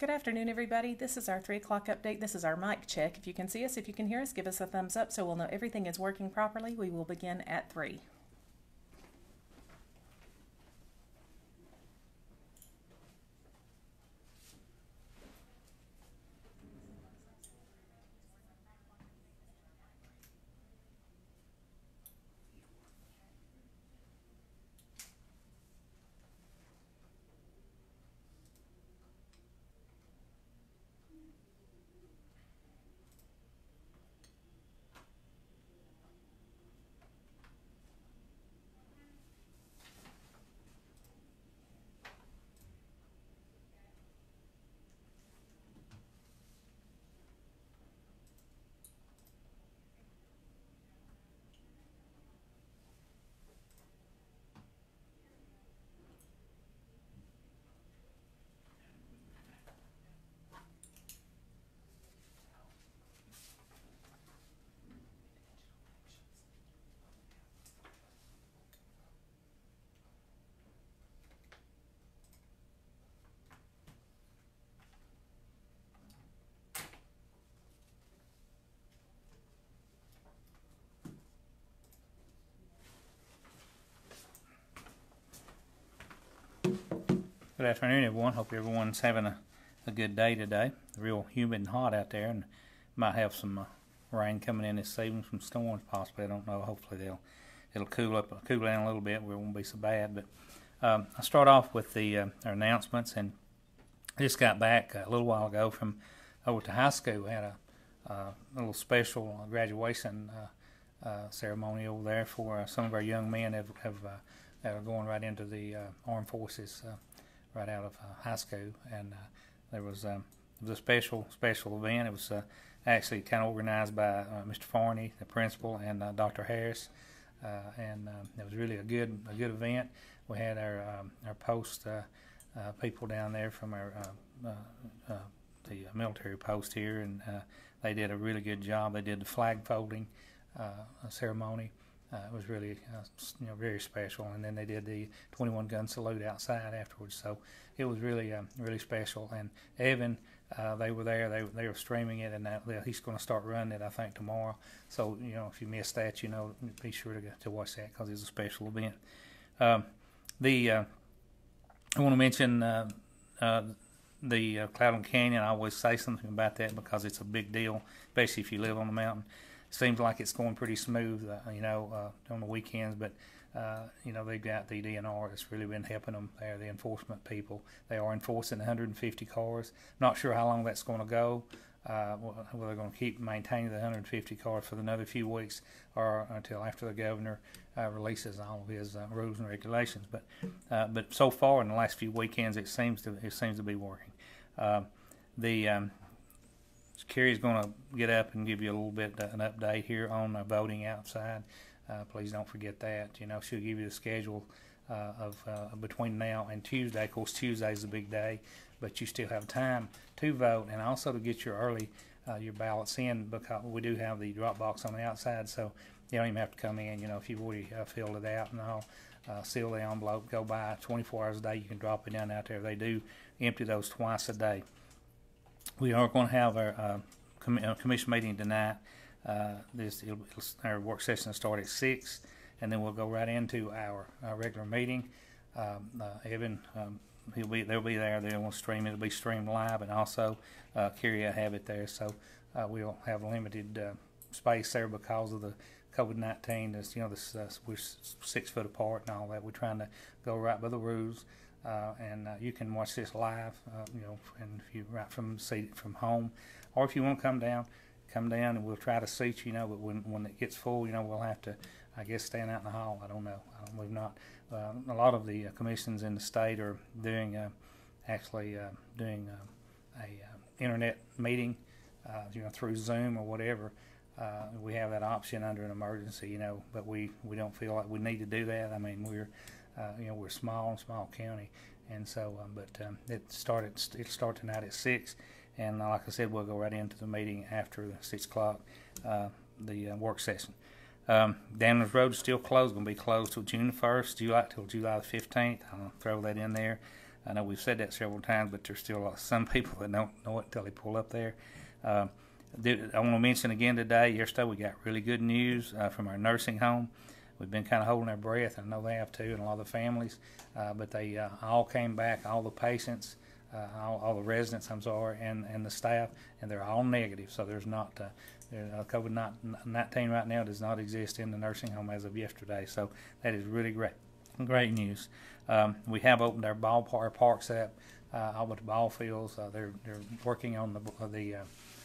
Good afternoon, everybody. This is our 3 o'clock update. This is our mic check. If you can see us, if you can hear us, give us a thumbs up so we'll know everything is working properly. We will begin at 3. Good afternoon, everyone. Hope everyone's having a, a good day today. Real humid and hot out there, and might have some uh, rain coming in this evening, some storms possibly. I don't know. Hopefully they'll it'll cool up, cool down a little bit. It won't be so bad. But um, I start off with the uh, announcements, and I just got back a little while ago from over to high school. We had a, uh, little special graduation uh, uh, ceremony over there for uh, some of our young men have, have that are going right into the armed forces right out of uh, high school, and uh, there was um, it was a special special event. It was uh, actually kind of organized by uh, Mr. Farney, the principal, and uh, Dr. Harris, uh, and um, it was really a good a good event. We had our um, our post uh, uh, people down there from our the military post here, and they did a really good job. They did the flag folding ceremony uh, it was really uh, you know very special. And then they did the 21 gun salute outside afterwards. So it was really um, really special. And Evan, uh, they were there. They they were streaming it, and that, he's going to start running it I think tomorrow. So you know if you missed that, you know be sure to to watch that because it's a special event. Um, the uh, I want to mention. Uh, uh, the uh, Cloudland Canyon, I always say something about that because it's a big deal, especially if you live on the mountain seems like it's going pretty smooth, uh, you know, uh, on the weekends. But uh, you know, they've got the DNR that's really been helping them. They're the enforcement people. They are enforcing 150 cars. Not sure how long that's going to go. Uh, whether they're going to keep maintaining the 150 cars for another few weeks or until after the governor uh, releases all of his uh, rules and regulations. But uh, but so far in the last few weekends, it seems to it seems to be working. Uh, the um, Carey's going to get up and give you a little bit uh, an update here on the voting outside. Uh, please don't forget that. You know, she'll give you the schedule uh, of uh, between now and Tuesday. Of course, Tuesday is a big day, but you still have time to vote and also to get your early uh, your ballots in because we do have the drop box on the outside, so you don't even have to come in. You know, if you've already uh, filled it out and all. Uh, seal the envelope, go by 24 hours a day. You can drop it down out there. They do empty those twice a day we are going to have our uh, com- uh, commission meeting tonight. Uh, this it'll, it'll, our work session will start at six, and then we'll go right into our, our regular meeting. Um, uh, Evan, um, he'll be they'll be there. They'll stream it. It'll be streamed live, and also uh, Carey will have it there. So uh, we'll have limited uh, space there because of the COVID nineteen. This you know this we're six foot apart and all that. We're trying to go right by the rules. Uh, and uh, you can watch this live, uh, you know, and if you right from seat from home, or if you want to come down, come down, and we'll try to seat you know. But when when it gets full, you know, we'll have to, I guess, stand out in the hall. I don't know. we've not. Uh, a lot of the uh, commissions in the state are doing uh, actually doing a internet meeting, you know, through Zoom or whatever. we have that option under an emergency, you know, but we, we don't feel like we need to do that. I mean, we're uh, you know, we're small, and small county, and so. Um, but um, it started. It'll start tonight at six, and like I said, we'll go right into the meeting after six o'clock, uh, the uh, work session. Um, Road is still closed. Going to be closed till June first, July till July the fifteenth. I'll throw that in there. I know we've said that several times, but there's still some people that don't know it until they pull up there. Uh, I want to mention again today, yesterday we got really good news uh, from our nursing home. We've been kind of holding our breath, and I know they have too, and a lot of the families. Uh, but they uh, all came back, all the patients, uh, all, all the residents, I'm sorry, and, and the staff, and they're all negative. So there's not uh, uh, COVID 19 right now does not exist in the nursing home as of yesterday. So that is really great, great news. Um, we have opened our ballpark parks up, all but the ball fields. They're they're working on the the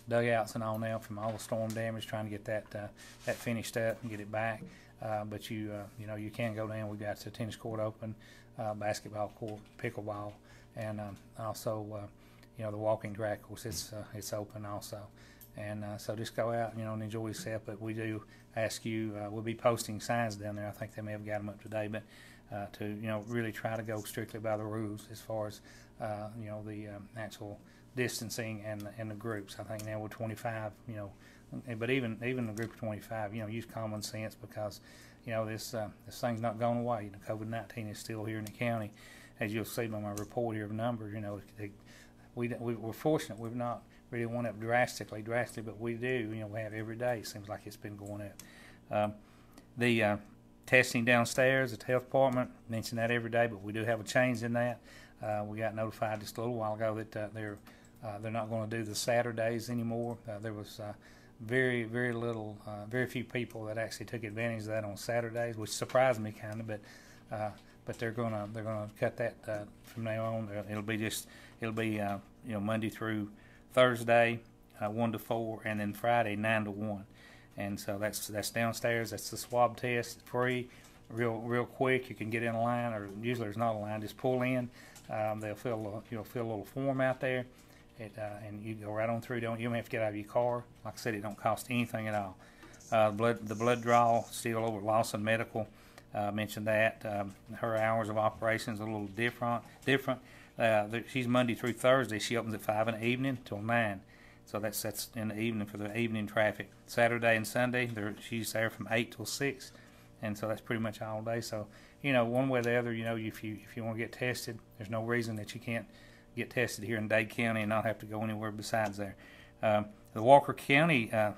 dugouts and all now from all the storm damage, trying to get that that finished up and get it back. Uh, but you uh, you know you can go down. We've got the tennis court open, uh, basketball court, pickleball, and um, also uh, you know the walking track. Course, it's uh, it's open also. And so just go out, you know, and enjoy yourself. But we do ask you. We'll be posting signs down there. I think they may have got them up today, but to you know really try to go strictly by the rules as far as you know the um, actual distancing and and the groups. I think now we're 25. You know, but even even the group of 25, you know, use common sense because you know this uh, this thing's not going away. You know, COVID-19 is still here in the county, as you'll see by my report here of numbers. You know, they, we, we we're fortunate we've not really went up drastically, drastically, but we do. You know, we have every day. It seems like it's been going up. Um, the uh, testing downstairs at the health department mention that every day, but we do have a change in that. Uh, we got notified just a little while ago that uh, they're uh, they're not going to do the Saturdays anymore. Uh, there was uh, very very little, uh, very few people that actually took advantage of that on Saturdays, which surprised me kind of. But uh, but they're gonna they're gonna cut that uh, from now on. It'll be just it'll be uh, you know Monday through Thursday, uh, one to four, and then Friday nine to one. And so that's that's downstairs. That's the swab test, free, real real quick. You can get in line, or usually there's not a line. Just pull in. Um, they'll fill a, you know fill a little form out there, it, uh, and you go right on through. Don't you don't have to get out of your car. Like I said, it don't cost anything at all. Uh, blood the blood draw still over Lawson Medical. Uh, mentioned that um, her hours of operations are a little different. Different. Uh, she's Monday through Thursday. She opens at five in the evening till nine. So that's that's in the evening for the evening traffic. Saturday and Sunday, she's there from eight till six, and so that's pretty much all day. So you know, one way or the other, you know, if you if you want to get tested, there's no reason that you can't get tested here in Dade County and not have to go anywhere besides there. Um, the Walker County uh,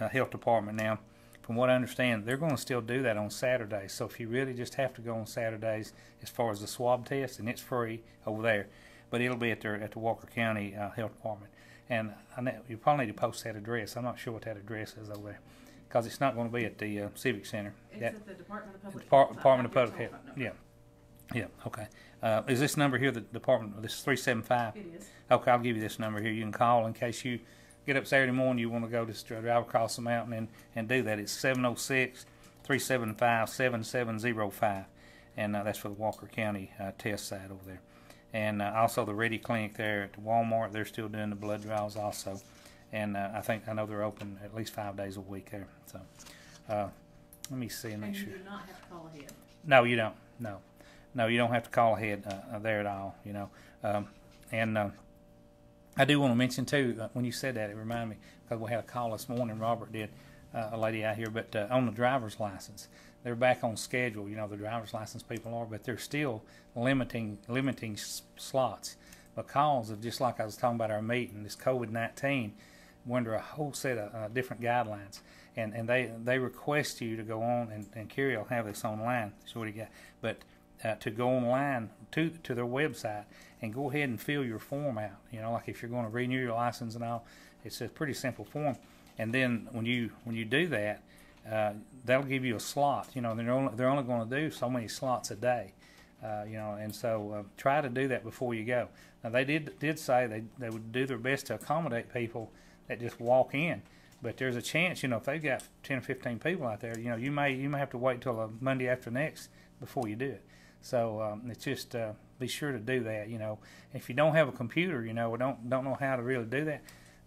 uh, Health Department now, from what I understand, they're going to still do that on Saturdays. So if you really just have to go on Saturdays, as far as the swab test, and it's free over there, but it'll be at their at the Walker County uh, Health Department. And I know, you probably need to post that address. I'm not sure what that address is over there, because it's not going to be at the uh, Civic Center. It's That- at the Department of Public Depart- Health. Department of Public Health. Yeah, yeah, okay. Uh, is this number here the department? This is three seven five. It is. Okay, I'll give you this number here. You can call in case you get up Saturday morning. You want to go to drive across the mountain and, and do that. It's 706 375 7705. And uh, that's for the Walker County uh, test site over there. And uh, also the Ready Clinic there at Walmart. They're still doing the blood draws also. And uh, I think I know they're open at least five days a week there. So uh, let me see and make And you sure. do not have to call ahead. No, you don't. No, no, you don't have to call ahead uh, there at all. You know, um, and uh, I do want to mention too uh, when you said that it reminded me because we had a call this morning. Robert did uh, a lady out here, but uh, on the driver's license, they're back on schedule. You know, the driver's license people are, but they're still limiting limiting s- slots because of just like I was talking about our meeting, this COVID nineteen. We're under a whole set of uh, different guidelines, and and they they request you to go on and, and Carey will have this online. So what do you got? But uh, to go online to to their website and go ahead and fill your form out. You know, like if you're going to renew your license and all, it's a pretty simple form. And then when you when you do that, uh, that'll give you a slot. You know, they're only they're only going to do so many slots a day. Uh, you know, and so uh, try to do that before you go. Now they did did say they they would do their best to accommodate people that just walk in. But there's a chance, you know, if they've got ten or fifteen people out there, you know, you may you may have to wait until a Monday after next before you do it. So um, it's just uh, be sure to do that. You know, if you don't have a computer, you know, or don't don't know how to really do that,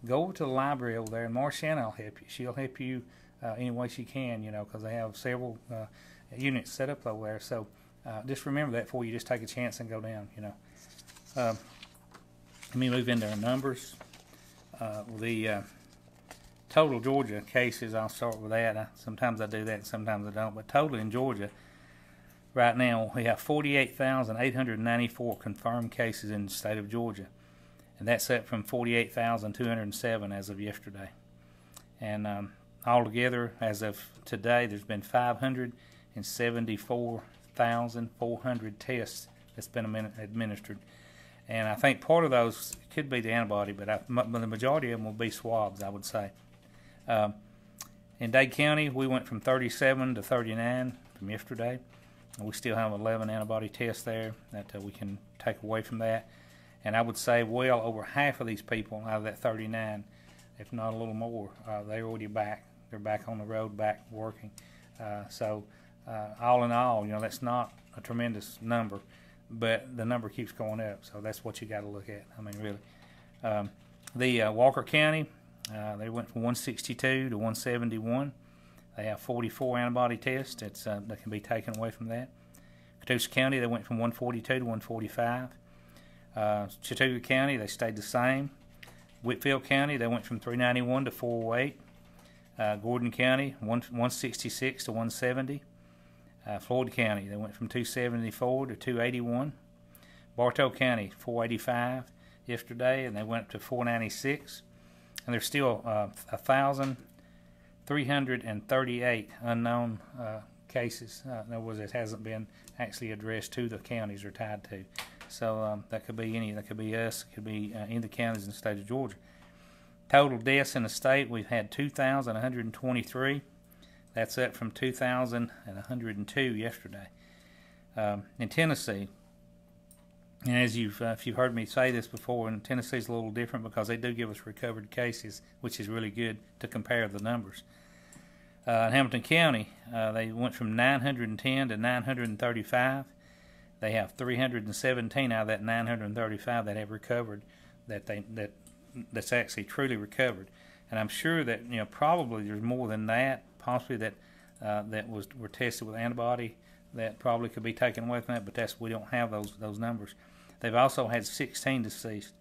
go to the library over there, and Marshanna will help you. She'll help you uh, any way she can. You know, because they have several uh, units set up over there. So uh, just remember that before you just take a chance and go down. You know. Um, let me move into our numbers. Uh, the uh, total Georgia cases, I'll start with that. I, sometimes I do that, sometimes I don't. But total in Georgia, right now we have 48,894 confirmed cases in the state of Georgia, and that's up from 48,207 as of yesterday. And um, altogether, as of today, there's been 574,400 tests that's been administered. And I think part of those could be the antibody, but the majority of them will be swabs, I would say. Um, in Dade County, we went from 37 to 39 from yesterday. We still have 11 antibody tests there that uh, we can take away from that. And I would say well over half of these people out of that 39, if not a little more, uh, they're already back. They're back on the road, back working. Uh, so uh, all in all, you know, that's not a tremendous number, but the number keeps going up. So that's what you got to look at. I mean, really. Um, the uh, Walker County, uh, they went from 162 to 171. They have 44 antibody tests that's, uh, that can be taken away from that. Catoosa County, they went from 142 to 145. Uh, Chattooga County, they stayed the same. Whitfield County, they went from 391 to 408. Uh, Gordon County, one, 166 to 170. Uh, Floyd County, they went from 274 to 281. Bartow County, 485 yesterday, and they went up to 496. And there's still uh, a thousand 338 unknown uh, cases. Uh, in other words, it hasn't been actually addressed to the counties or tied to. So um, that could be any. That could be us. It could be uh, in the counties in the state of Georgia. Total deaths in the state, we've had 2,123. That's up from 2,102 yesterday. Um, in Tennessee, and as you've, uh, if you've heard me say this before, and Tennessee's a little different because they do give us recovered cases, which is really good to compare the numbers. Uh, in Hamilton County, uh, they went from 910 to 935. They have 317 out of that 935 that have recovered, that they that that's actually truly recovered. And I'm sure that you know probably there's more than that, possibly that uh, that was were tested with antibody that probably could be taken away from that, but that's we don't have those those numbers. They've also had 16 deceased.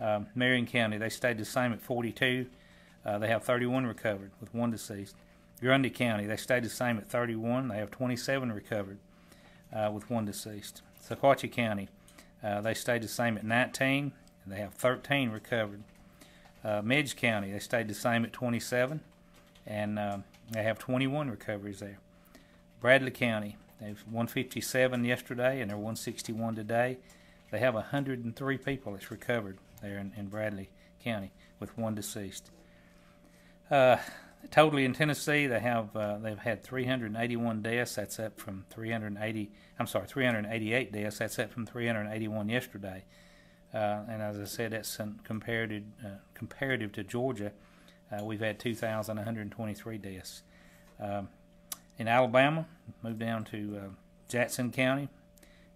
Um, Marion County, they stayed the same at 42. Uh, they have 31 recovered with one deceased. Grundy County, they stayed the same at 31. They have 27 recovered uh, with one deceased. Sequatchie County, uh, they stayed the same at 19, and they have 13 recovered. Uh, Meigs County, they stayed the same at 27, and um, they have 21 recoveries there. Bradley County, they've 157 yesterday, and they're 161 today. They have 103 people that's recovered there in, in Bradley County with one deceased. Uh, totally in Tennessee, they have uh, they've had 381 deaths. That's up from 380. I'm sorry, 388 deaths. That's up from 381 yesterday. Uh, and as I said, that's comparative uh, comparative to Georgia. Uh, we've had 2,123 deaths. Um, in Alabama, moved down to uh, Jackson County,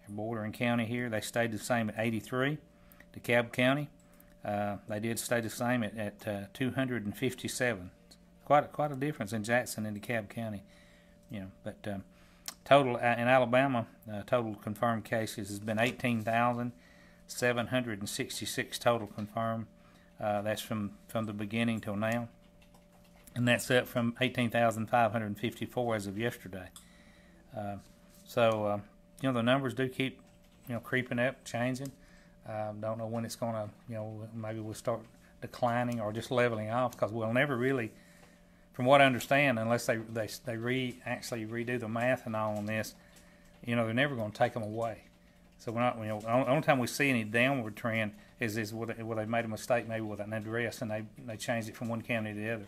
bordering county here. They stayed the same at 83. DeKalb County, uh, they did stay the same at, at uh, 257. Quite a, quite a difference in Jackson and DeKalb County, you know. But um, total uh, in Alabama, uh, total confirmed cases has been 18,766 total confirmed. Uh, that's from from the beginning till now, and that's up from 18,554 as of yesterday. Uh, so um, you know the numbers do keep you know creeping up, changing. Um, don't know when it's going to you know maybe we'll start declining or just leveling off because we'll never really, from what I understand, unless they they they re actually redo the math and all on this, you know they're never going to take them away. So we're not you know the only time we see any downward trend is is where they, where they made a mistake maybe with an address and they they changed it from one county to the other.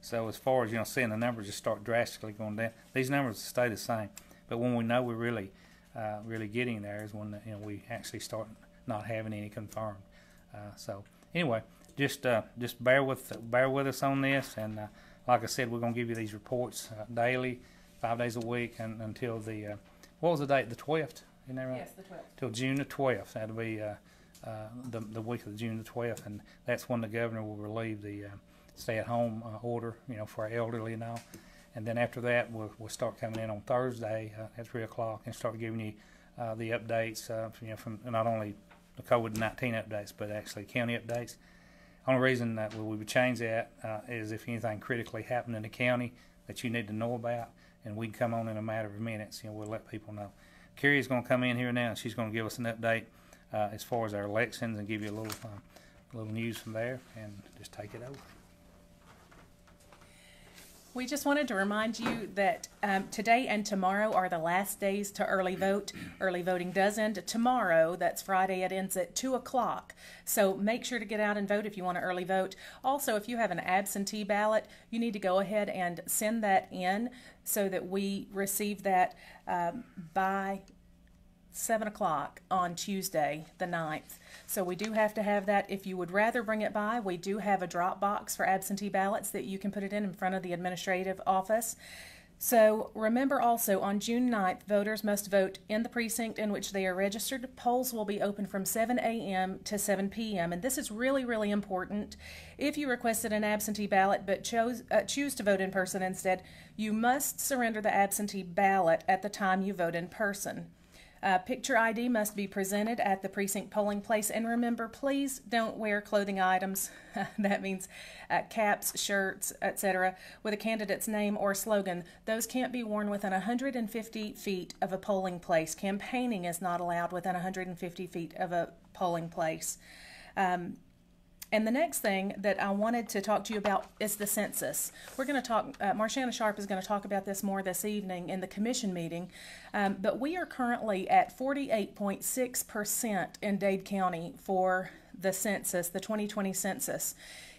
So as far as you know, seeing the numbers just start drastically going down, these numbers stay the same. But when we know we're really uh, really getting there is when you know we actually start not having any confirmed. Uh, so anyway, just uh, just bear with bear with us on this, and uh, like I said, we're going to give you these reports uh, daily, five days a week, and until the uh, what was the date? The twelfth, isn't that right? Yes, the 12th. Till June the twelfth. That'll be the the week of June the twelfth, and that's when the governor will relieve the stay-at-home order, you know, for our elderly and all. And then after that, we'll, we'll start coming in on Thursday uh, at 3 o'clock and start giving you uh, the updates, uh, you know, from not only the COVID-19 updates, but actually county updates. Only reason that we would change that uh, is if anything critically happened in the county that you need to know about, and we can come on in a matter of minutes. You know, we'll let people know. Carey's going to come in here now, and she's going to give us an update uh, as far as our elections and give you a little, uh, little news from there, and just take it over. We just wanted to remind you that um, today and tomorrow are the last days to early vote. Early voting does end tomorrow. That's Friday. It ends at 2 o'clock. So make sure to get out and vote if you want to early vote. Also, if you have an absentee ballot, you need to go ahead and send that in so that we receive that um, by 7 o'clock on Tuesday, the 9th. So we do have to have that. If you would rather bring it by, we do have a drop box for absentee ballots that you can put it in in front of the administrative office. So remember also on June 9th, voters must vote in the precinct in which they are registered. Polls will be open from 7 a.m. to 7 p.m. And this is really, really important. If you requested an absentee ballot but chose, uh, choose to vote in person instead, you must surrender the absentee ballot at the time you vote in person. Uh, picture ID must be presented at the precinct polling place. And remember, please don't wear clothing items. that means uh, caps, shirts, etc., with a candidate's name or slogan. Those can't be worn within 150 feet of a polling place. Campaigning is not allowed within 150 feet of a polling place. Um, and the next thing that I wanted to talk to you about is the census. We're going to talk, uh, Sharp is going to talk about this more this evening in the commission meeting, um, but we are currently at 48.6% in Dade County for the census, the 2020 census.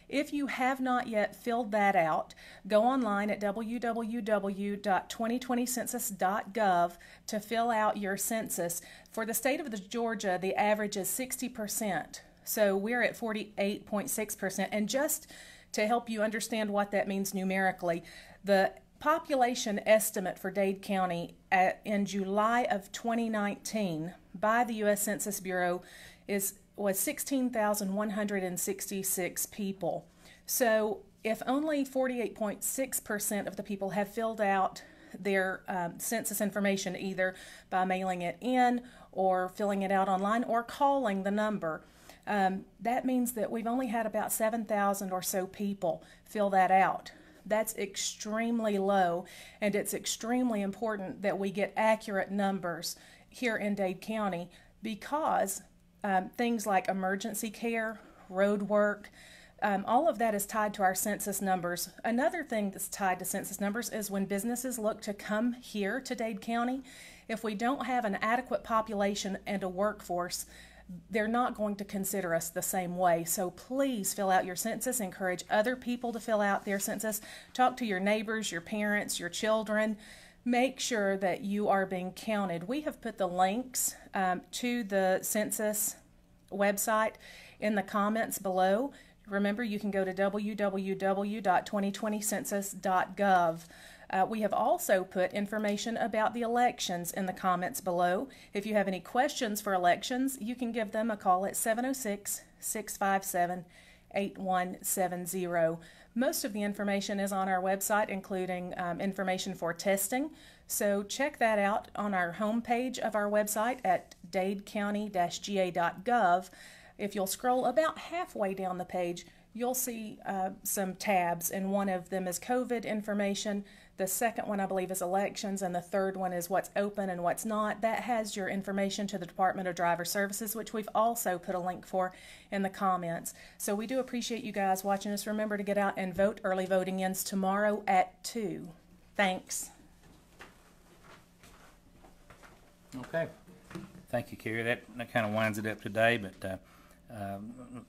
If you have not yet filled that out, go online at www.2020census.gov to fill out your census. For the state of Georgia, the average is 60%. So we're at 48.6%. And just to help you understand what that means numerically, the population estimate for Dade County at, in July of 2019 by the U.S. Census Bureau is was 16,166 people. So if only 48.6% of the people have filled out their um, census information either by mailing it in or filling it out online or calling the number, um, that means that we've only had about 7,000 or so people fill that out. That's extremely low, and it's extremely important that we get accurate numbers here in Dade County because um, things like emergency care, road work, um, all of that is tied to our census numbers. Another thing that's tied to census numbers is when businesses look to come here to Dade County, if we don't have an adequate population and a workforce, they're not going to consider us the same way. So please fill out your census. Encourage other people to fill out their census. Talk to your neighbors, your parents, your children. Make sure that you are being counted. We have put the links um, to the census website in the comments below. Remember, you can go to www.2020census.gov. Uh, we have also put information about the elections in the comments below. If you have any questions for elections, you can give them a call at 706 657 8170. Most of the information is on our website, including um, information for testing. So check that out on our homepage of our website at dadecounty-ga.gov. If you'll scroll about halfway down the page, you'll see uh, some tabs, and one of them is COVID information. The second one, I believe, is elections, and the third one is what's open and what's not. That has your information to the Department of Driver Services, which we've also put a link for in the comments. So we do appreciate you guys watching us. Remember to get out and vote. Early voting ends tomorrow at 2. Thanks. Okay. Thank you, Carey. That, that kind of winds it up today, but uh, uh,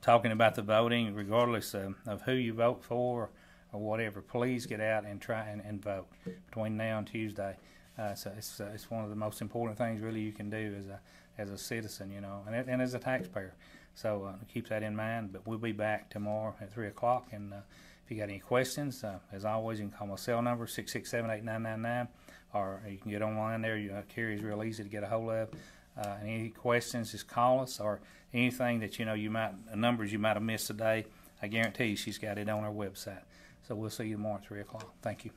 talking about the voting, regardless of, of who you vote for or whatever, please get out and try and, and vote between now and Tuesday. Uh, so it's, uh, it's one of the most important things really you can do as a as a citizen, you know, and, and as a taxpayer. So uh, keep that in mind. But we'll be back tomorrow at three o'clock. And uh, if you got any questions, uh, as always, you can call my cell number six six seven eight nine nine nine, or you can get online there. You, uh, Carey's real easy to get a hold of. Any questions, just call us, or anything that you know you might numbers you might have missed today. I guarantee you she's got it on her website. So we'll see you tomorrow at 3 o'clock. Thank you.